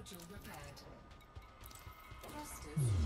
Module repaired. Thrusters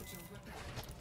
Fortune prepared.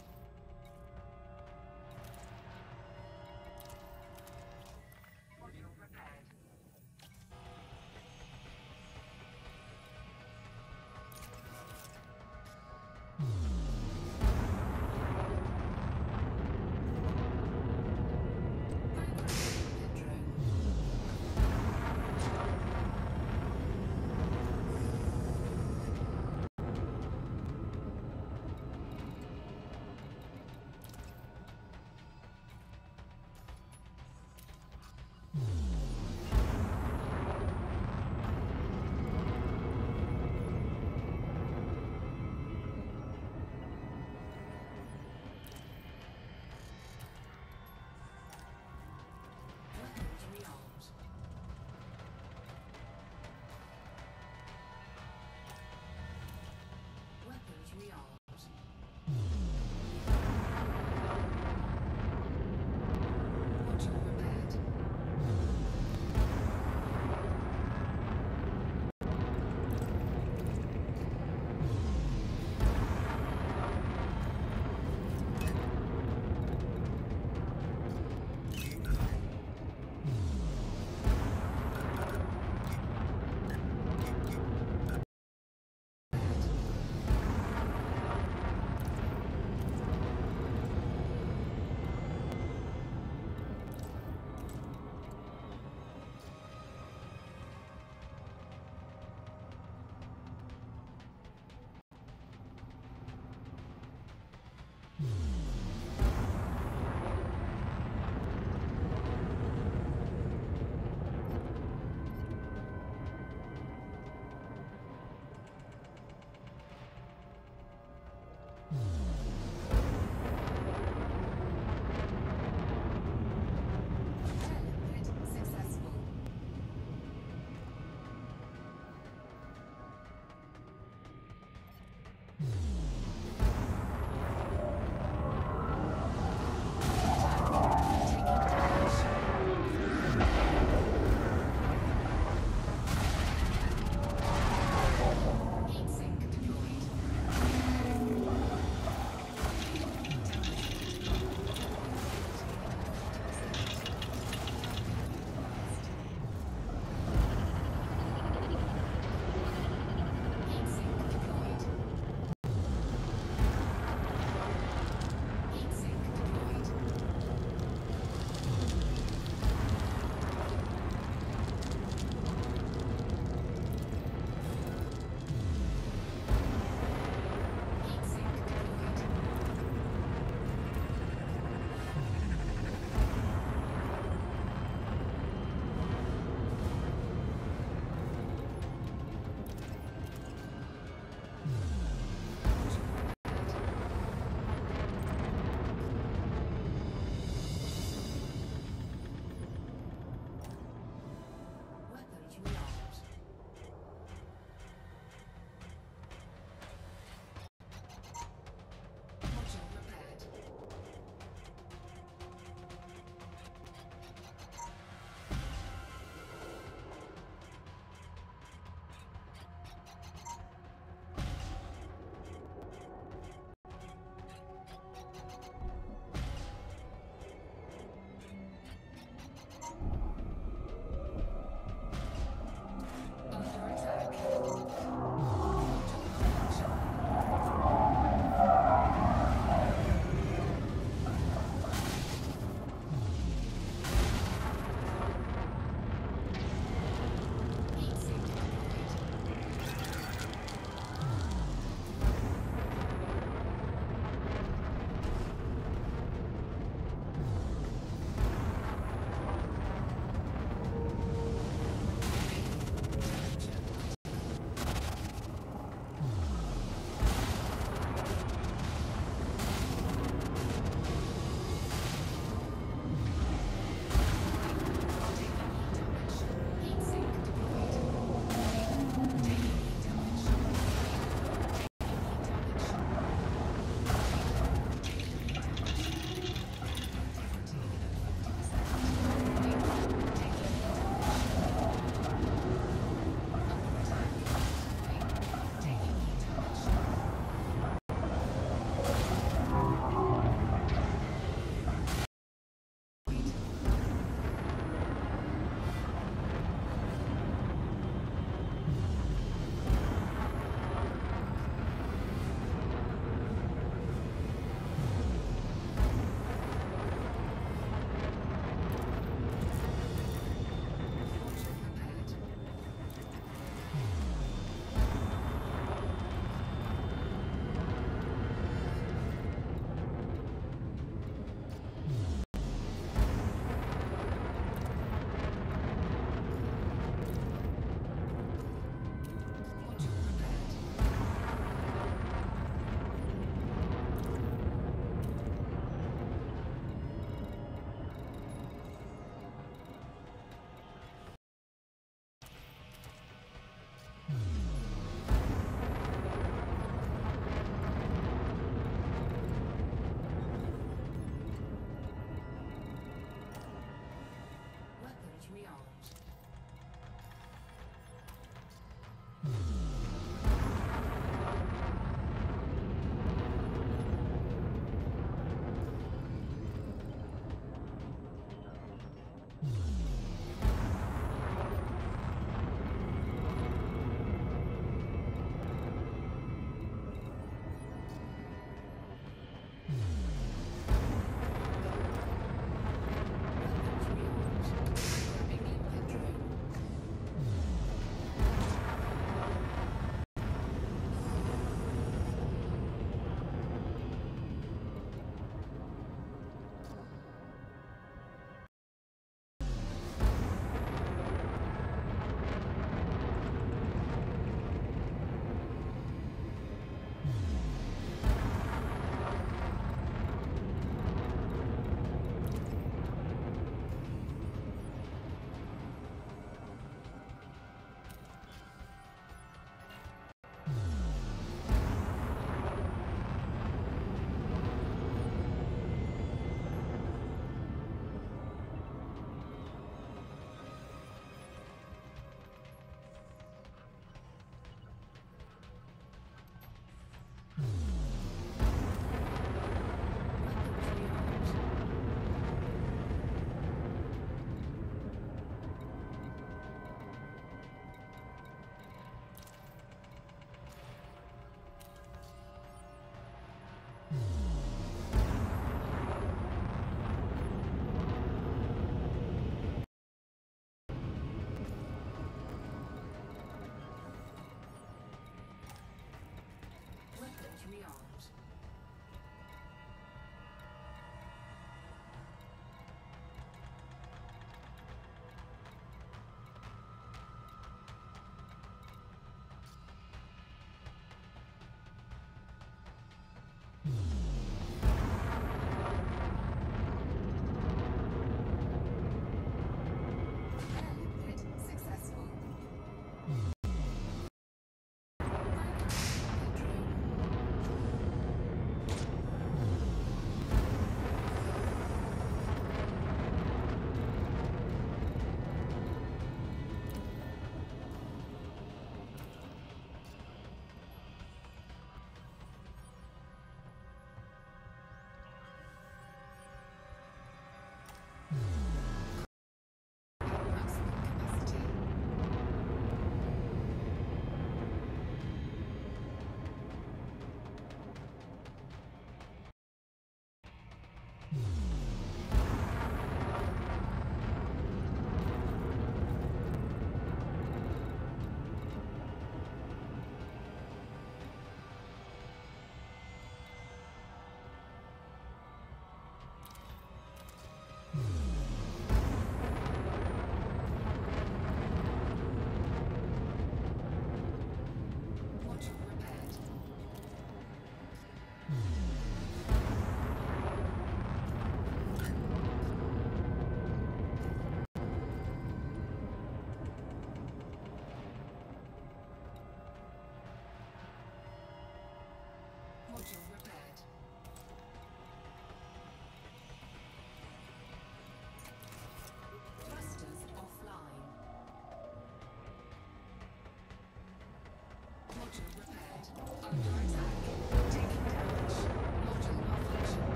The drone.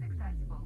Successful.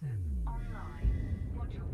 Online. Module